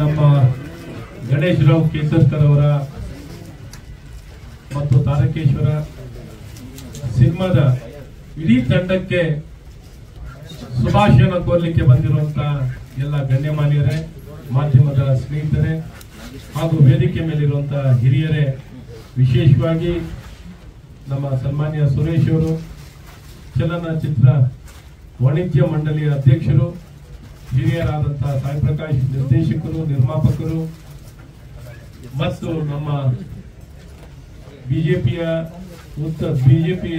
ನಮ್ಮ ಗಣೇಶ್ ರಾವ್ ಕೇಸರ್ಕರ್ ಅವರ ಮತ್ತು ತಾರಕೇಶ್ವರ ಸಿನಿಮಾದ ಇಡೀ ತಂಡಕ್ಕೆ ಶುಭಾಶಯನ ಕೋರ್ಲಿಕ್ಕೆ ಬಂದಿರುವಂತ ಎಲ್ಲ ಗಣ್ಯಮಾನ್ಯರೇ, ಮಾಧ್ಯಮದ ಸ್ನೇಹಿತರೆ ಹಾಗೂ ವೇದಿಕೆ ಮೇಲಿರುವಂತಹ ಹಿರಿಯರೇ, ವಿಶೇಷವಾಗಿ ನಮ್ಮ ಸನ್ಮಾನ್ಯ ಸುರೇಶ್ ಅವರು, ಚಲನಚಿತ್ರ ವಾಣಿಜ್ಯ ಮಂಡಳಿಯ ಅಧ್ಯಕ್ಷರು ಹಿರಿಯರಾದಂತಹ ಸಾಯಿ ಪ್ರಕಾಶ್ ನಿರ್ದೇಶಕರು, ನಿರ್ಮಾಪಕರು ಮತ್ತು ನಮ್ಮ ಬಿಜೆಪಿಯ ಉತ್ತರ ಬಿಜೆಪಿ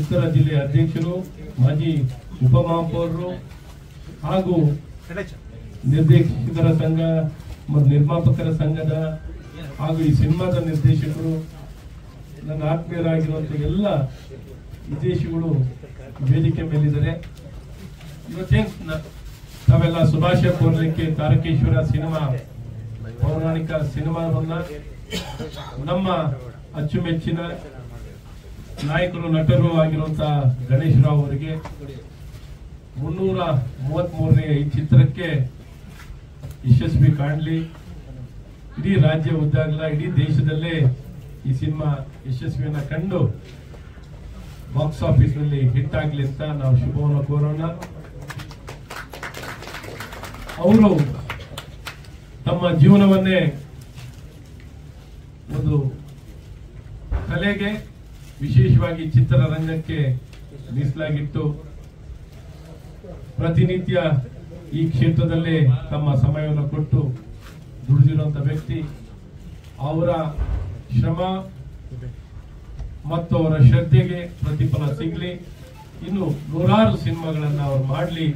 ಉತ್ತರ ಜಿಲ್ಲೆಯ ಅಧ್ಯಕ್ಷರು, ಮಾಜಿ ಉಪಮಹಾಪೌರರು ಹಾಗೂ ನಿರ್ದೇಶಕರ ಸಂಘ ಮತ್ತು ನಿರ್ಮಾಪಕರ ಸಂಘದ ಹಾಗೂ ಈ ಸಿನಿಮಾದ ನಿರ್ದೇಶಕರು, ನನ್ನ ಆತ್ಮೀಯರಾಗಿರುವಂತ ಎಲ್ಲ ವಿದೇಶಿಗಳು ವೇದಿಕೆ ಮೇಲಿದ್ದಾರೆ. ಇವತ್ತೇನ್ ತಾವೆಲ್ಲ ಶುಭಾಶಯ ಕೋರ್ಲಿಕ್ಕೆ ತಾರಕೇಶ್ವರ ಸಿನಿಮಾ ಪೌರಾಣಿಕ ಸಿನಿಮಾವನ್ನ ನಮ್ಮ ಅಚ್ಚುಮೆಚ್ಚಿನ ನಾಯಕರು, ನಟರು ಆಗಿರುವಂತಹ ಗಣೇಶ್ ರಾವ್ ಅವರಿಗೆ ಮುನ್ನೂರ ಮೂವತ್ತ್ ಮೂರನೇ ಈ ಚಿತ್ರಕ್ಕೆ ಯಶಸ್ವಿ ಕಾಣಲಿ. ಇಡೀ ರಾಜ್ಯ ಉದ್ದಾಗಲ, ಇಡೀ ದೇಶದಲ್ಲೇ ಈ ಸಿನಿಮಾ ಯಶಸ್ವಿಯನ್ನ ಕಂಡು ಬಾಕ್ಸ್ ಆಫೀಸ್ನಲ್ಲಿ ಹಿಟ್ ಆಗಲಿ ಅಂತ ನಾವು ಶುಭವನ್ನು ಕೋರೋಣ. ಅವರು ತಮ್ಮ ಜೀವನವನ್ನೇ ಒಂದು ಕಲೆಗೆ, ವಿಶೇಷವಾಗಿ ಚಿತ್ರರಂಗಕ್ಕೆ ಮೀಸಲಾಗಿಟ್ಟು, ಪ್ರತಿನಿತ್ಯ ಈ ಕ್ಷೇತ್ರದಲ್ಲೇ ತಮ್ಮ ಸಮಯವನ್ನು ಕೊಟ್ಟು ದುಡಿದಿರುವಂತ ವ್ಯಕ್ತಿ. ಅವರ ಶ್ರಮ ಮತ್ತು ಅವರ ಶ್ರದ್ಧೆಗೆ ಪ್ರತಿಫಲ ಸಿಗಲಿ. ಇನ್ನು ನೂರಾರು ಸಿನಿಮಾಗಳನ್ನು ಅವ್ರು ಮಾಡ್ಲಿ.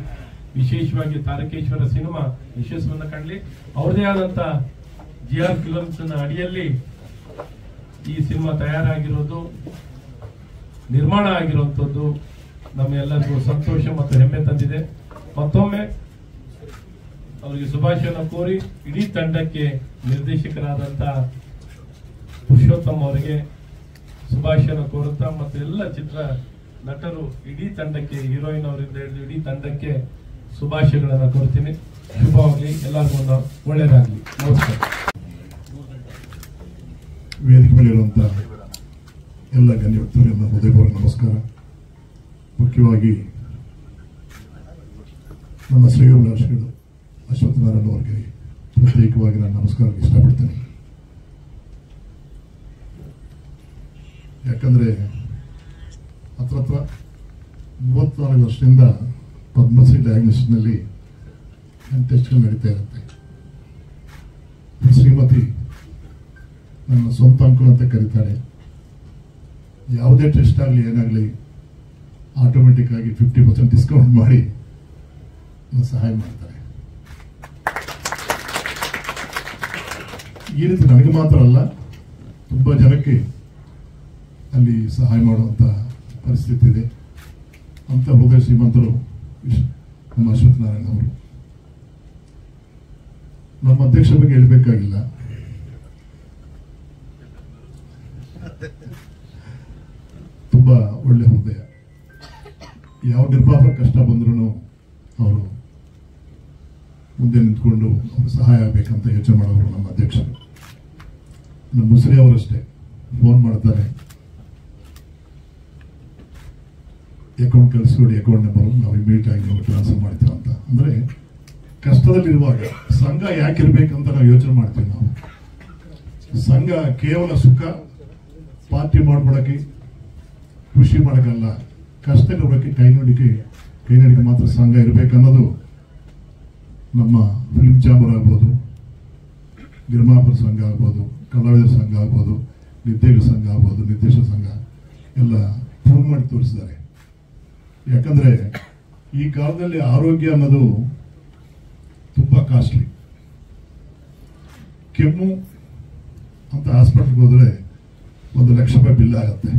ವಿಶೇಷವಾಗಿ ತಾರಕೇಶ್ವರ ಸಿನಿಮಾ ಯಶಸ್ಸನ್ನು ಕಾಣಲಿ. ಅವ್ರದೇ ಆದಂತ ಜಿ ಆರ್ ಫಿಲಮ್ಸ್ನ ಅಡಿಯಲ್ಲಿ ಈ ಸಿನಿಮಾ ತಯಾರಾಗಿರೋದು, ನಿರ್ಮಾಣ ಆಗಿರುವಂತದ್ದು ನಮ್ಮೆಲ್ಲರಿಗೂ ಸಂತೋಷ ಮತ್ತು ಹೆಮ್ಮೆ ತಂದಿದೆ. ಮತ್ತೊಮ್ಮೆ ಅವರಿಗೆ ಶುಭಾಶಯನ ಕೋರಿ ಇಡೀ ತಂಡಕ್ಕೆ ನಿರ್ದೇಶಕರಾದಂಥ ಪುರುಷೋತ್ತಮ್ ಅವರಿಗೆ ಶುಭಾಶಯನ ಕೋರುತ್ತಾ, ಮತ್ತು ಎಲ್ಲ ಚಿತ್ರ ನಟರು ಇಡೀ ತಂಡಕ್ಕೆ, ಹೀರೋಯಿನ್ ಅವರಿಂದ ಹಿಡಿದು ಇಡೀ ತಂಡಕ್ಕೆ ಶುಭಾಶಯಗಳನ್ನ ಕೋರ್ತೀನಿ. ಶುಭವಾಗಲಿ. ಎಲ್ಲರಿಗೂ ಒಂದು ಒಳ್ಳೇದಾಗ್ಲಿ ನಮಸ್ಕಾರ. ವೇದಿಕೆ ಮೇಲಿರುವಂಥ ಎಲ್ಲ ಗಣ್ಯ ವ್ಯಕ್ತಿಗಳಿಂದ ಹೃದಯಪೂರ್ವಕ ನಮಸ್ಕಾರ. ಮುಖ್ಯವಾಗಿ ನನ್ನ ಶ್ರೇಯೋಭಿಲಾಷಿಗಳು ಅಶ್ವತ್ಥನಾರಾಯಣ ಅವರಿಗೆ ಪ್ರತ್ಯೇಕವಾಗಿ ನಾನು ನಮಸ್ಕಾರ ಇಷ್ಟಪಡ್ತೇನೆ. ಯಾಕಂದ್ರೆ ಹತ್ರ ಹತ್ರ ಮೂವತ್ನಾಲ್ಕು ವರ್ಷದಿಂದ ಪದ್ಮಶ್ರೀ ಡಯಾಗ್ನೋಸಿಸ್ನಲ್ಲಿ ನಲ್ಲಿ ಟೆಸ್ಟ್ಗಳು ನಡೀತಾ ಇರುತ್ತೆ. ಶ್ರೀಮತಿ ನನ್ನ ಸ್ವಂತ ಅಂಕಲ್ ಅಂತ ಕರೀತಾಳೆ. ಯಾವುದೇ ಟೆಸ್ಟ್ ಆಗಲಿ, ಏನಾಗಲಿ ಆಟೋಮೆಟಿಕ್ ಆಗಿ ಫಿಫ್ಟಿ ಪರ್ಸೆಂಟ್ ಡಿಸ್ಕೌಂಟ್ ಮಾಡಿ ಸಹಾಯ ಮಾಡ್ತಾರೆ. ಈ ರೀತಿ ನನಗೆ ಮಾತ್ರ ಅಲ್ಲ, ತುಂಬ ಜನಕ್ಕೆ ಅಲ್ಲಿ ಸಹಾಯ ಮಾಡುವಂಥ ಪರಿಸ್ಥಿತಿ ಇದೆ. ಅಂತ ಹೃದಯ ಶ್ರೀಮಂತರು ನಮ್ಮ ಅಶ್ವತ್ಥನಾರಾಯಣ ಅವರು ನಮ್ಮ ಅಧ್ಯಕ್ಷ ಬಗ್ಗೆ ಹೇಳಬೇಕಾಗಿಲ್ಲ. ತುಂಬಾ ಒಳ್ಳೆ ಹೃದಯ ಯಾವ ನಿರ್ಪಾಪ ಕಷ್ಟ ಬಂದ್ರೂ ಅವರು ಮುಂದೆ ನಿಂತ್ಕೊಂಡು ಅವರು ಸಹಾಯ ಆಗ್ಬೇಕಂತ ಯೋಚನೆ ಮಾಡೋರು ನಮ್ಮ ಅಧ್ಯಕ್ಷರು. ನಮ್ಮ ಮುಸ್ರಿ ಅವರಷ್ಟೇ. ಫೋನ್ ಮಾಡ್ತಾರೆ. ಅಕೌಂಟ್ ಕಳಿಸ್ಕೊಡಿ ಅಕೌಂಟ್ ನಂಬರ್ ನಾವು ಇಮಿಡಿಯೇಟ್ ಆಗಿ ನಾವು ಟ್ರಾನ್ಸ್ಫರ್ ಮಾಡ್ತೀವಿ ಅಂತ. ಅಂದರೆ ಕಷ್ಟದಲ್ಲಿರುವಾಗ ಸಂಘ ಯಾಕೆ ಯಾಕಿರ್ಬೇಕಂತ ನಾವು ಯೋಚನೆ ಮಾಡ್ತೀವಿ ನಾವು. ಸಂಘ ಕೇವಲ ಸುಖ, ಪಾರ್ಟಿ ಮಾಡ್ಕೊಡಕ್ಕೆ ಕೃಷಿ ಮಾಡೋಕ್ಕಲ್ಲ ಕಷ್ಟಕ್ಕೆ ಕೈ ನೋಡಿಕೆ ಕೈ ನೋಡಿಕೆ ಮಾತ್ರ ಸಂಘ ಇರಬೇಕನ್ನೋದು ನಮ್ಮ ಫಿಲ್ಮ್ ಚಾಂಬರ್ ಆಗ್ಬೋದು ನಿರ್ಮಾಪಕ ಸಂಘ ಆಗ್ಬೋದು, ಕಲಾವಿದರ ಸಂಘ ಆಗ್ಬೋದು ನಿರ್ದೇಶಕ ಸಂಘ ಆಗ್ಬೋದು ನಿರ್ದೇಶಕ ಸಂಘ, ಎಲ್ಲ ಪ್ರೂವ್ ಮಾಡಿ ತೋರಿಸಿದ್ದಾರೆ. ಯಾಕಂದ್ರೆ ಈ ಕಾಲದಲ್ಲಿ ಆರೋಗ್ಯ ಅನ್ನೋದು ತುಂಬಾ ಕಾಸ್ಟ್ಲಿ ಕೆಮ್ಮು ಅಂತ ಹಾಸ್ಪಿಟಲ್ಗೆ ಹೋದ್ರೆ ಒಂದು ಲಕ್ಷ ರೂಪಾಯಿ ಬಿಲ್ ಆಗತ್ತೆ.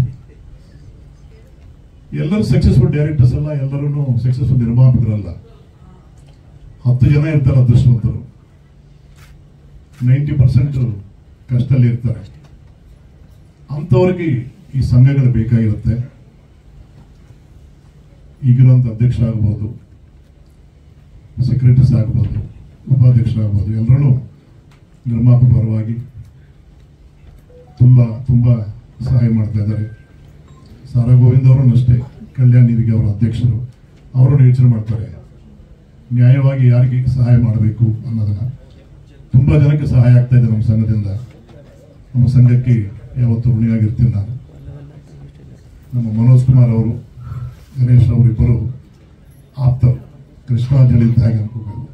ಎಲ್ಲರೂ ಸಕ್ಸಸ್ಫುಲ್ ಡೈರೆಕ್ಟರ್ಸ್ ಅಲ್ಲ ಎಲ್ಲರೂ ಸಕ್ಸಸ್ಫುಲ್ ನಿರ್ಮಾಪಕರಲ್ಲ. ಹತ್ತು ಜನ ಇರ್ತಾರೆ ಅದೃಷ್ಟವಂತರು. ನೈಂಟಿ ಪರ್ಸೆಂಟ್ ಕಷ್ಟದಲ್ಲಿ ಇರ್ತಾರೆ ಅಂಥವ್ರಿಗೆ ಈ ಸಂಘಗಳು ಬೇಕಾಗಿರುತ್ತೆ. ಈಗಿರುವಂತ ಅಧ್ಯಕ್ಷ ಆಗ್ಬೋದು ಆಗಬಹುದು ಆಗ್ಬೋದು, ಉಪಾಧ್ಯಕ್ಷರಾಗ್ಬೋದು ಎಲ್ಲರೂ ನಿರ್ಮಾಪಕ ಪರವಾಗಿ ತುಂಬ ತುಂಬ ಸಹಾಯ ಮಾಡ್ತಾ ಇದ್ದಾರೆ. ಸಾರಾ ಗೋವಿಂದ್ ಅವರನ್ನು ಅಷ್ಟೇ, ಕಲ್ಯಾಣ ನಿಧಿಗೆ ಅವರ ಅಧ್ಯಕ್ಷರು ಅವರು ಯೋಚನೆ ಮಾಡ್ತಾರೆ. ನ್ಯಾಯವಾಗಿ ಯಾರಿಗೆ ಸಹಾಯ ಮಾಡಬೇಕು ಅನ್ನೋದನ್ನ. ತುಂಬ ಜನಕ್ಕೆ ಸಹಾಯ ಆಗ್ತಾ ಇದೆ ನಮ್ಮ ಸಂಘದಿಂದ. ನಮ್ಮ ಸಂಘಕ್ಕೆ ಯಾವತ್ತು ಋಣಿಯಾಗಿರ್ತೀನಿ ನಾನು. ನಮ್ಮ ಮನೋಜ್ ಕುಮಾರ್ ಅವರು ಗಣೇಶ್ ಅವರಿಬ್ಬರು ಆಪ್ತರು ಕೃಷ್ಣಾಂಜಲಿ ಅಂತ ಹಾಗೆ ಅನ್ಕೋಬೇಕು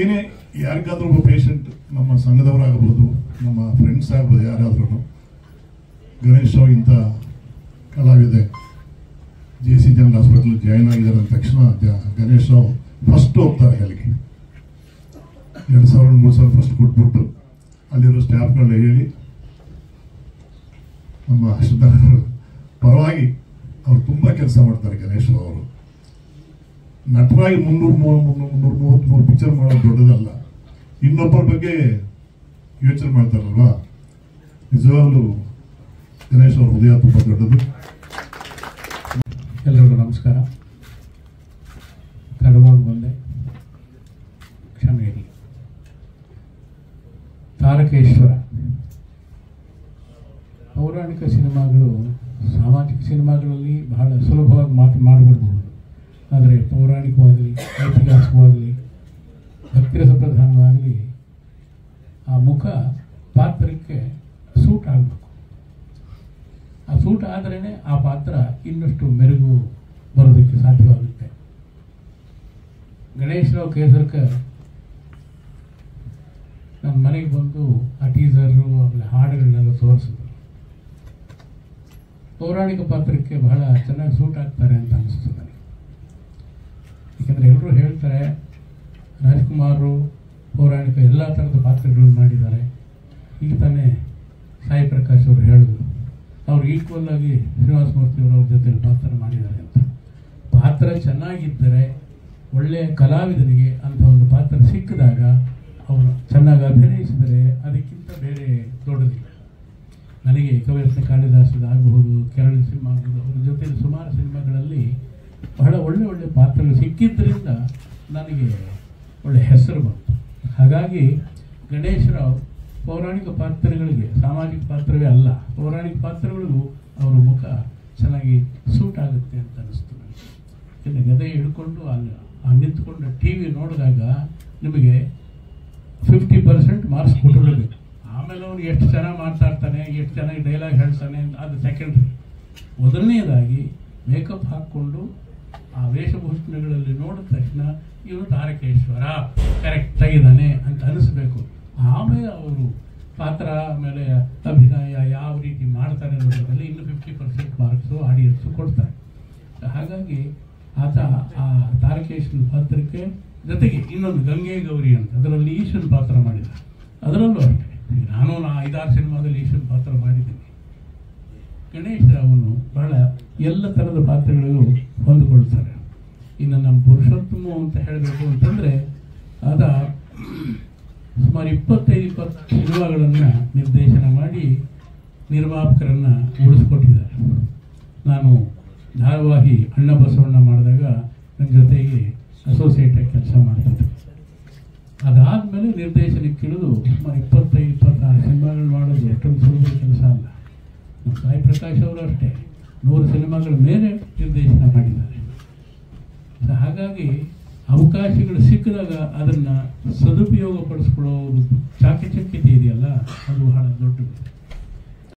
ಏನೇ ಯಾರಿಗಾದ್ರೂ ಒಬ್ಬ ಪೇಷಂಟ್ ನಮ್ಮ ಸಂಘದವರಾಗಬಹುದು, ನಮ್ಮ ಫ್ರೆಂಡ್ಸ್ ಆಗ್ಬೋದು ಯಾರಾದ್ರೂ ಗಣೇಶ್ ರಾವ್ ಇಂಥ ಕಲಾವಿದೆ. J C general hospital join ಆಗಿದ್ದಾರೆ ಅಂದ ತಕ್ಷಣ ಗಣೇಶ್ ರಾವ್ ಫಸ್ಟ್ ಹೋಗ್ತಾರೆ ಅಲ್ಲಿಗೆ. ಎರಡು ಸಾವಿರ ಮೂರು ಸಾವಿರ ಫಸ್ಟ್ ಕೊಟ್ಬಿಟ್ಟು ಅಲ್ಲಿರೋ ಸ್ಟಾಫ್ಗಳನ್ನ ಹೇಳಿ ನಮ್ಮ ಅಶ್ವತ್ಥನವರು ಪರವಾಗಿ ಅವರು ತುಂಬ ಕೆಲಸ ಮಾಡ್ತಾರೆ ಗಣೇಶ್ ಅವರು. ನಟರಾಗಿ ಮುನ್ನೂರು ಮುನ್ನೂರು ಮೂವತ್ಮೂರು ಪಿಕ್ಚರ್ ಮಾಡೋದು ದೊಡ್ಡದಲ್ಲ. ಇನ್ನೊಬ್ಬರ ಬಗ್ಗೆ ಯೋಚನೆ ಮಾಡ್ತಾರಲ್ವಾ? ನಿಜವಾಗ್ಲೂ ಗಣೇಶ್ ಅವ್ರ ಹೃದಯ ತುಂಬ ದೊಡ್ಡದು. ಎಲ್ಲರಿಗೂ ನಮಸ್ಕಾರ. ತಡವಾಗಿ ಬಂದೆ. ಕ್ಷಮೆ ಇರಲಿ ತಾರಕೇಶ್ವರ. ಪೌರಾಣಿಕ ಸಿನಿಮಾಗಳು ಸಿನಿಮಾಗಳಲ್ಲಿ ಬಹಳ ಸುಲಭವಾಗಿ ಮಾತು ಮಾಡಿಬಿಡ್ಬೋದು ಆದರೆ ಪೌರಾಣಿಕವಾಗಲಿ, ಐತಿಹಾಸಿಕವಾಗಲಿ ಭಕ್ತಿರಸ ಪ್ರಧಾನವಾಗಲಿ ಆ ಮುಖ ಪಾತ್ರಕ್ಕೆ ಸೂಟ್ ಆಗಬೇಕು. ಆ ಸೂಟ್ ಆದ್ರೇ ಆ ಪಾತ್ರ ಇನ್ನಷ್ಟು ಮೆರುಗು ಬರೋದಕ್ಕೆ ಸಾಧ್ಯವಾಗುತ್ತೆ. ಗಣೇಶರಾವ್ ಕೇಸರ್ಕರ್ ನನ್ನ ಮನೆಗೆ ಬಂದು ಆ ಟೀಸರು ಆಮೇಲೆ ಹಾಡುಗಳನ್ನೆಲ್ಲ ತೋರಿಸಿದ್ರು. ಪೌರಾಣಿಕ ಪಾತ್ರಕ್ಕೆ ಬಹಳ ಚೆನ್ನಾಗಿ ಸೂಟ್ ಆಗ್ತಾರೆ ಅಂತ ಅನಿಸ್ತು ನನಗೆ. ಏಕೆಂದರೆ ಎಲ್ಲರೂ ಹೇಳ್ತಾರೆ ರಾಜ್ಕುಮಾರು ಪೌರಾಣಿಕ ಎಲ್ಲ ಥರದ ಪಾತ್ರಗಳನ್ನು ಮಾಡಿದ್ದಾರೆ. ಈಗ ತಾನೇ ಸಾಯಿ ಪ್ರಕಾಶ್ ಅವರು ಹೇಳಿದ್ರು, ಅವ್ರು ಈಕ್ವಲ್ ಆಗಿ ಶ್ರೀನಿವಾಸ ಮೂರ್ತಿ ಅವರು ಅವ್ರ ಜೊತೆ ಪಾತ್ರ ಮಾಡಿದ್ದಾರೆ ಅಂತ. ಪಾತ್ರ ಚೆನ್ನಾಗಿದ್ದರೆ ಒಳ್ಳೆಯ ಕಲಾವಿದನಿಗೆ ಅಂತ ಒಂದು ಪಾತ್ರ ಸಿಕ್ಕಿದಾಗ ಅವರು ಚೆನ್ನಾಗಿ ಅಭಿನಯಿಸಿದರೆ ಅದಕ್ಕಿಂತ ಬೇರೆ ದೊಡ್ಡದಿಲ್ಲ. ನನಗೆ ಕವಯತ್ನ ಕಾಳಿದಾಸದ ಆಗಬಹುದು ಕೆರಳಿ ಸಿನಿಮಾ ಆಗಬಹುದು, ಅವ್ರ ಜೊತೆಯಲ್ಲಿ ಸುಮಾರು ಸಿನಿಮಾಗಳಲ್ಲಿ ಬಹಳ ಒಳ್ಳೆ ಒಳ್ಳೆ ಪಾತ್ರಗಳು ಸಿಕ್ಕಿದ್ದರಿಂದ ನನಗೆ ಒಳ್ಳೆ ಹೆಸರು ಬಂತು. ಹಾಗಾಗಿ ಗಣೇಶರಾವ್ ಪೌರಾಣಿಕ ಪಾತ್ರಗಳಿಗೆ, ಸಾಮಾಜಿಕ ಪಾತ್ರವೇ ಅಲ್ಲ, ಪೌರಾಣಿಕ ಪಾತ್ರಗಳಿಗೂ ಅವರ ಮುಖ ಚೆನ್ನಾಗಿ ಸೂಟ್ ಆಗುತ್ತೆ ಅಂತ ಅನ್ನಿಸ್ತು ನನಗೆ. ಇನ್ನು ಗದೆ ಹಿಡ್ಕೊಂಡು ಅಲ್ಲಿ ನಿಂತ್ಕೊಂಡು ಟಿ ವಿ ನೋಡಿದಾಗ ನಿಮಗೆ ಫಿಫ್ಟಿ ಪರ್ಸೆಂಟ್ ಮಾರ್ಕ್ಸ್ ಕೊಟ್ಟಿರಬೇಕು. ಆಮೇಲೆ ಅವನು ಎಷ್ಟು ಚೆನ್ನಾಗಿ ಮಾತಾಡ್ತಾನೆ, ಎಷ್ಟು ಚೆನ್ನಾಗಿ ಡೈಲಾಗ್ ಹೇಳ್ತಾನೆ ಅಂತ ಅದು ಸೆಕೆಂಡ್ರಿ ಮೊದಲನೇದಾಗಿ ಮೇಕಪ್ ಹಾಕ್ಕೊಂಡು ಆ ವೇಷಭೂಷಣಗಳಲ್ಲಿ ನೋಡಿದ ತಕ್ಷಣ ಇವನು ತಾರಕೇಶ್ವರ ಕರೆಕ್ಟ್ ಆಗಿದ್ದಾನೆ ಅಂತ ಅನಿಸ್ಬೇಕು. ಆಮೇಲೆ ಅವರು ಪಾತ್ರ, ಆಮೇಲೆ ಅಭಿನಯ ಯಾವ ರೀತಿ ಮಾಡ್ತಾರೆ ಅನ್ನೋದ್ರಲ್ಲಿ ಇನ್ನು ಫಿಫ್ಟಿ ಪರ್ಸೆಂಟ್ ಮಾರ್ಕ್ಸು ಆಡಿಯನ್ಸು ಕೊಡ್ತಾರೆ. ಹಾಗಾಗಿ ಆತ ಆ ತಾರಕೇಶ್ವರ ಪಾತ್ರಕ್ಕೆ ಜೊತೆಗೆ ಇನ್ನೊಂದು ಗಂಗೆ ಗೌರಿ ಅಂತ, ಅದರಲ್ಲಿ ಈಶನ್ ಪಾತ್ರ ಮಾಡಿದ ಅದರಲ್ಲೂ ಅಷ್ಟೇ. ನಾನು ಐದಾರು ಸಿನಿಮಾದಲ್ಲಿ ಈಶ್ವರ ಪಾತ್ರ ಮಾಡಿದ್ದೀನಿ. ಗಣೇಶ್ ಅವನು ಬಹಳ ಎಲ್ಲ ಥರದ ಪಾತ್ರಗಳಿಗೂ ಹೊಂದಿಕೊಳ್ತಾರೆ ಇನ್ನು ನಮ್ಮ ಪುರುಷೋತ್ತಮ ಅಂತ ಹೇಳಬೇಕು ಅಂತಂದ್ರೆ ಆದ ಸುಮಾರು ಇಪ್ಪತ್ತೈದು, ಇಪ್ಪತ್ತು ಸಿನಿಮಾಗಳನ್ನು ನಿರ್ದೇಶನ ಮಾಡಿ ನಿರ್ಮಾಪಕರನ್ನು ಉಳಿಸ್ಕೊಟ್ಟಿದ್ದಾರೆ. ನಾನು ಧಾರಾವಾಹಿ ಅಣ್ಣ ಬಸವಣ್ಣ ಮಾಡಿದಾಗ ನನ್ನ ಜೊತೆಗೆ ಅಸೋಸಿಯೇಟ್ ಆಗಿ ಕೆಲಸ ಮಾಡ್ತಿದ್ದೆ. ಅದಾದ್ಮೇಲೆ ನಿರ್ದೇಶನಕ್ಕೆ ಇಳಿದು ಸುಮಾರು ಇಪ್ಪತ್ತೈದು ಇಪ್ಪತ್ತಾರು ಸಿನಿಮಾಗಳು ಮಾಡೋದು ಎಷ್ಟೊಂದು ಸುಲಭ ಕೆಲಸ ಅಲ್ಲ. ನಮ್ಮ ಸಾಯಿ ಪ್ರಕಾಶ್ ಅವರು ಅಷ್ಟೇ. ನೂರು ಸಿನಿಮಾಗಳ ಮೇಲೆ ನಿರ್ದೇಶನ ಮಾಡಿದ್ದಾರೆ. ಹಾಗಾಗಿ ಅವಕಾಶಗಳು ಸಿಕ್ಕಿದಾಗ ಅದನ್ನು ಸದುಪಯೋಗ ಒಂದು ಚಾಕಚಕ್ಯತೆ ಇದೆಯಲ್ಲ, ಅದು ಬಹಳ ದೊಡ್ಡದು.